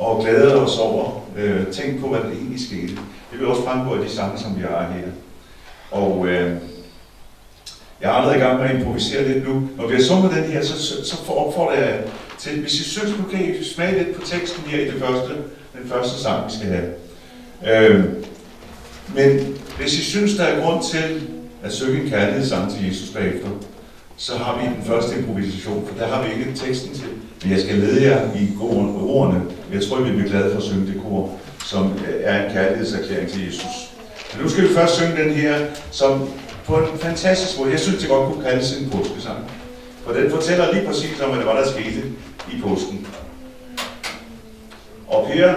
og glæder os over, øh, tænk på, hvad der egentlig skete. Det vil også fremgå af de sange, som vi har her. Og øh, jeg er allerede i gang med at improvisere lidt nu. Når vi har sunget den her, så, så, så opfordrer jeg til, hvis I synes, nu kan I smage lidt på teksten her i det første, den første sang, vi skal have. Øh, men hvis I synes, der er grund til at synge en kærlighedssang til Jesus bagefter, så har vi den første improvisation, for der har vi ikke teksten til. Men jeg skal lede jer i ordene. Jeg tror, I vil blive glade for at synge det kor, som er en kærlighedserklæring til Jesus. Men nu skal vi først synge den her, som på en fantastisk måde, jeg synes, det godt kunne kaldes en påskesang. For den fortæller lige præcis om, hvad det var, der skete i påsken. Og Per,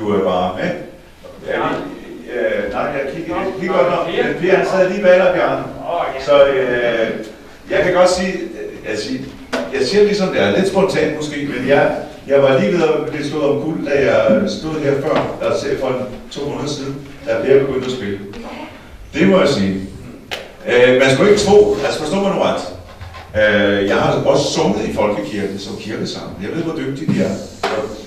du er bare med. Ja, øh, nej, jeg kigger, jeg kigger godt nok. Men Per, han sad lige bag dig, Bjarne. Så øh, jeg kan godt sige, øh, altså, jeg siger, jeg siger ligesom det er lidt spontant måske, men jeg, jeg var lige ved at blive slået om guld, da jeg stod her før, altså for to måneder siden, da jeg begyndte at spille. Det må jeg sige. Øh, man skulle ikke tro, altså forstår man nu ret. Øh, jeg har også sunget i folkekirken som kirkesang. Jeg ved, hvor dygtig de er.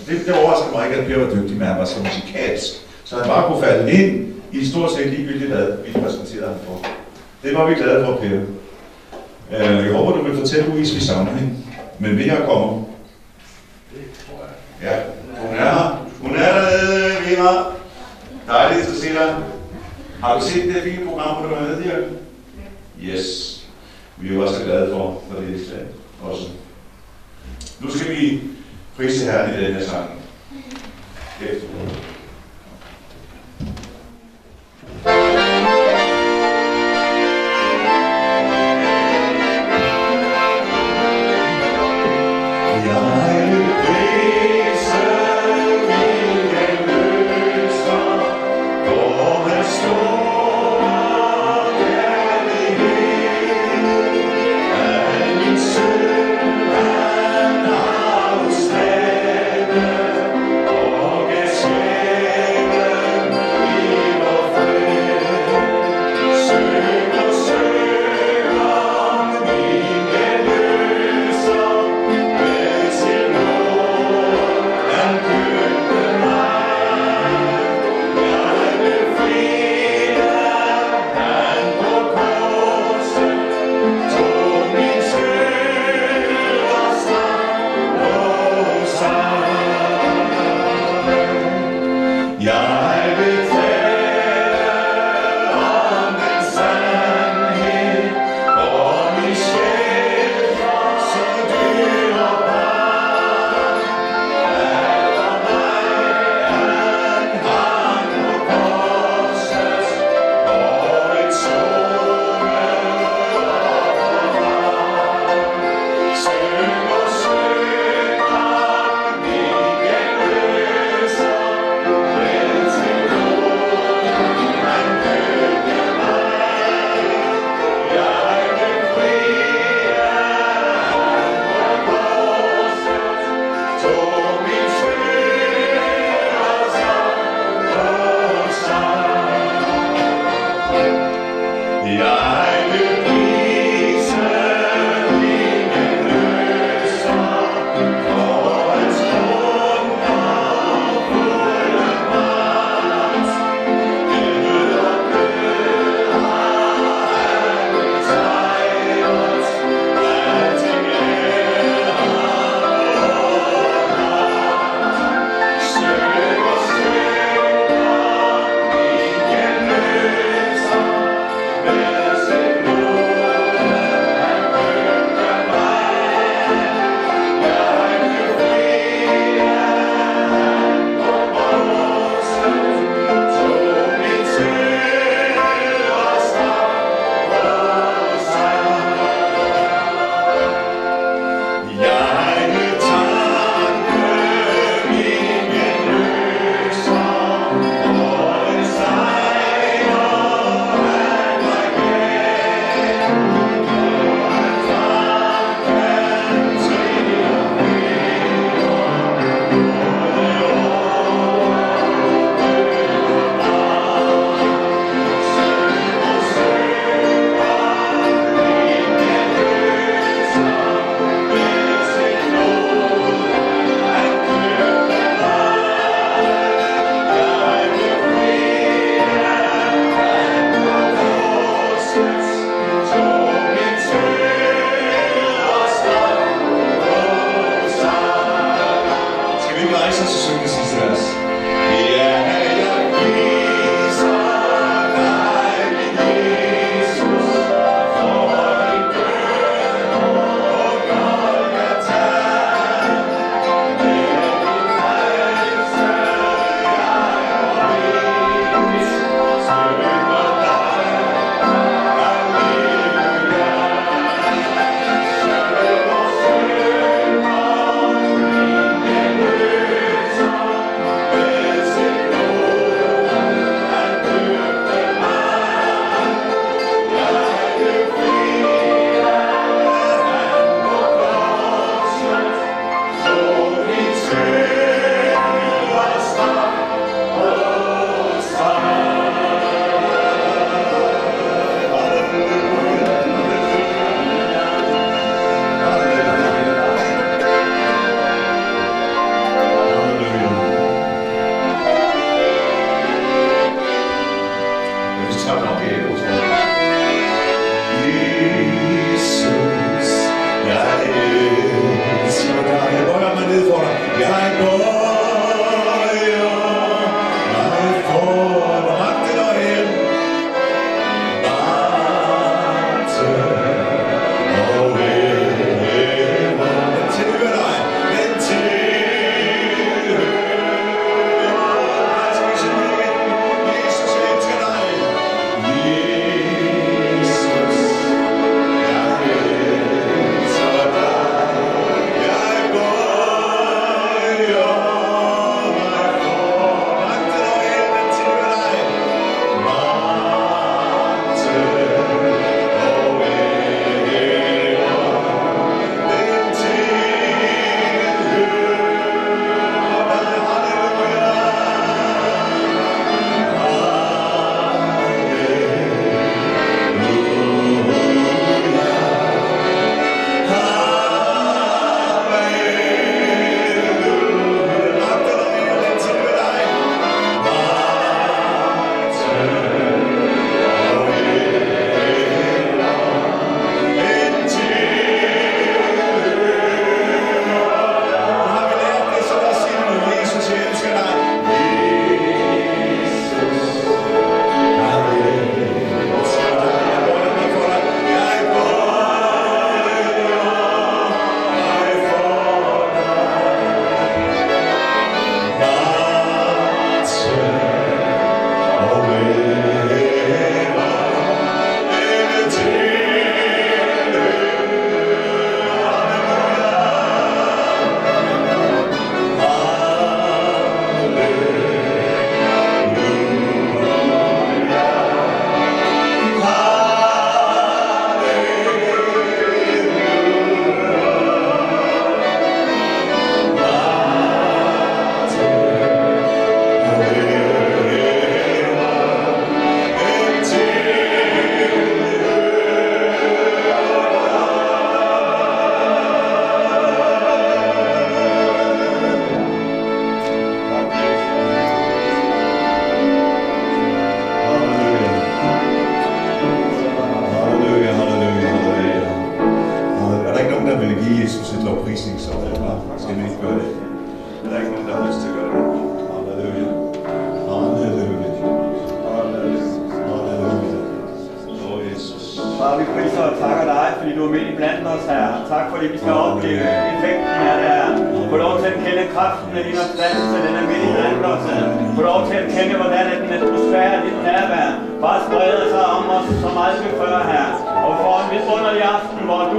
Det, det overrasker mig ikke, at Per var dygtig, men han var så musikalsk. Så han bare kunne falde ind i stort set ligegyldigt, hvad vi præsenterede ham for. Det var vi glade for, Per. Øh, jeg håber, du vil fortælle Louise, vi savner hende. Men vil jeg komme? Ja, hun er her. Hun er dernede, Vera. Dejligt at se dig. Har du set det fine program, hvor du har med her? Yes. Vi er også glade for, for det også. Nu skal vi prise Herren i den her sang. Efter. Yeah.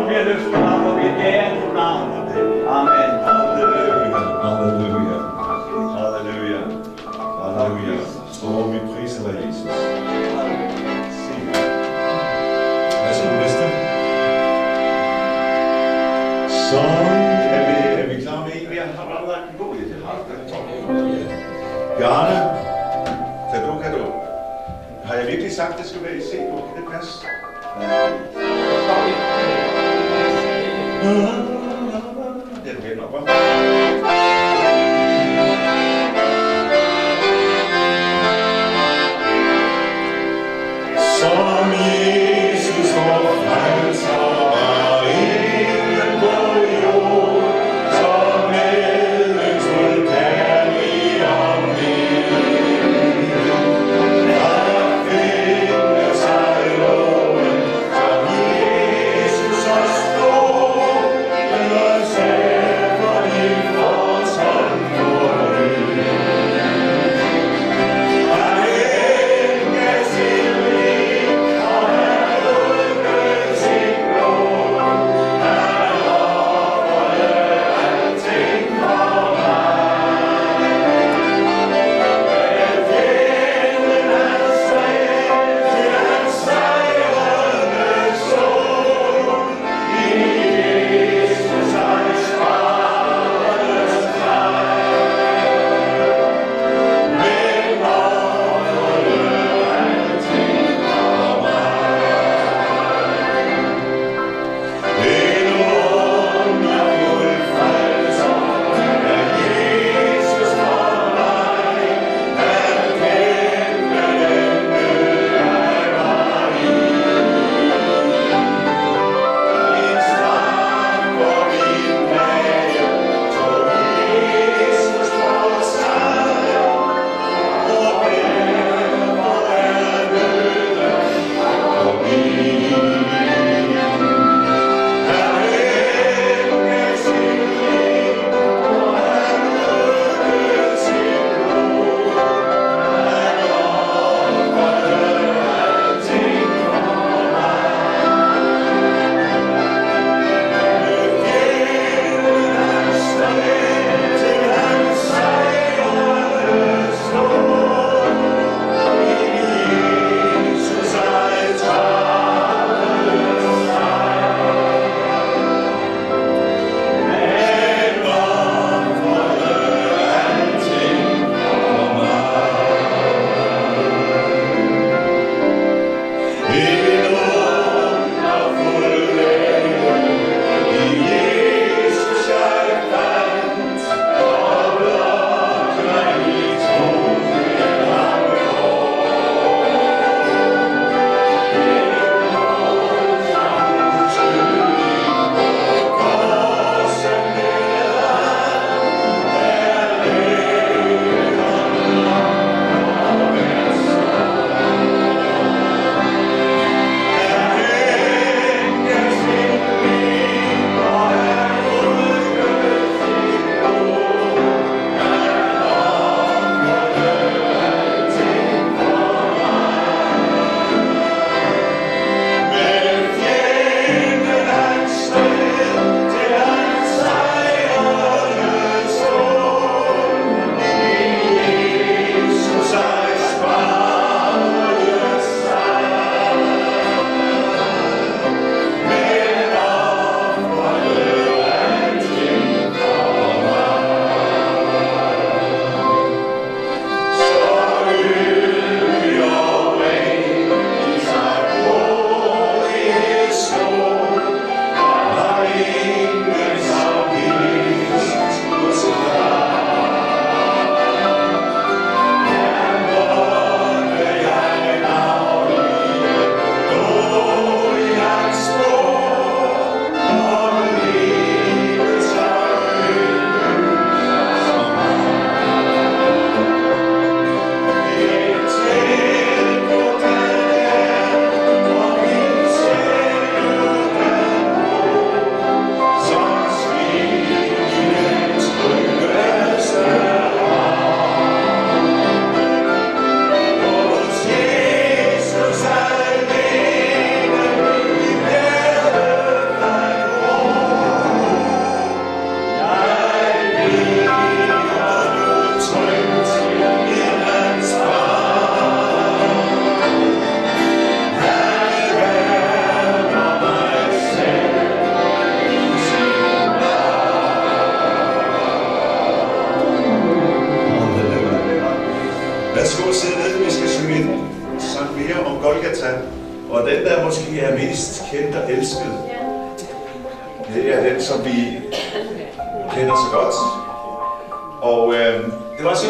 bliver løftet op, vi ærer dit navn for det. Amen. Halleluja. Halleluja. Står vi priser dig, Jesus. Hvad du næste? Så er vi, er vi klar med en. Har du det? Har Bjarne, kan du, kan du. Har jeg virkelig sagt, at det skal være i C?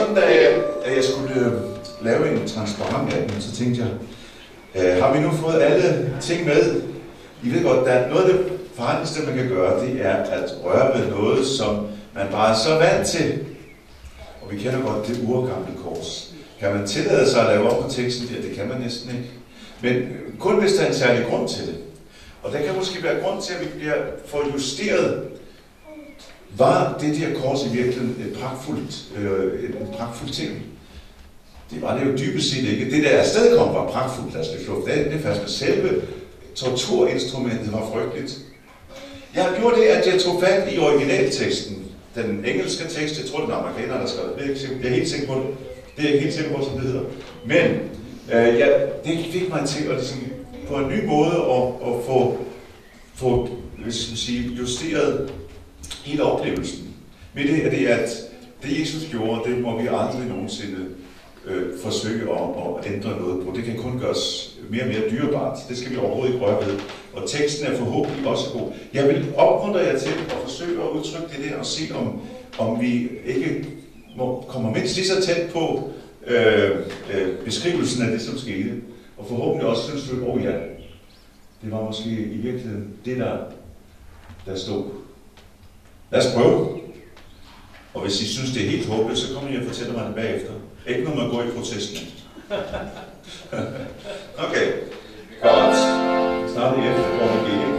Sådan, at, at jeg skulle øh, lave en transparent af den, så tænkte jeg, øh, har vi nu fået alle ting med? I ved godt, der er noget af det farligste, man kan gøre, det er at røre ved noget, som man bare er så vant til. Og vi kender godt det urgamle kors. Kan man tillade sig at lave op på teksten? Ja, det kan man næsten ikke. Men øh, kun hvis der er en særlig grund til det. Og der kan måske være grund til, at vi bliver for justeret. Var det der kors i virkeligheden et pragtfuldt, øh, en pragtfuld ting? Det var det jo dybest set ikke. Det der afsted kom var pragtfuldt, lad os det slå. Det er faktisk selve torturinstrumentet var frygteligt. Jeg gjorde det, at jeg tog fat i originalteksten. Den engelske tekst, jeg tror, det er amerikaner, der skrev det. Jeg er helt sikker på det. Det er jeg helt sikker på, som det hedder. Men øh, ja, det fik mig til at ligesom, på en ny måde at, at få, få hvis man sige, justeret hele oplevelsen. Men det er det, at det Jesus gjorde, det må vi aldrig nogensinde øh, forsøge at, at ændre noget på. Det kan kun gøres mere og mere dyrebart. Det skal vi overhovedet ikke røre ved. Og teksten er forhåbentlig også god. Jeg vil opmuntre jer til at forsøge at udtrykke det der og se, om, om vi ikke må, kommer mindst lige så tæt på øh, øh, beskrivelsen af det, som skete. Og forhåbentlig også synes du, oh ja, det var måske i virkeligheden det, der, der stod. Lad os prøve. Og hvis I synes, det er helt håbløst, så kommer I og fortæller mig det bagefter. Ikke når man går i protesten. okay, godt. Snart efter, hvor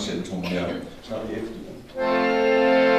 præcis det samme centrum her. Så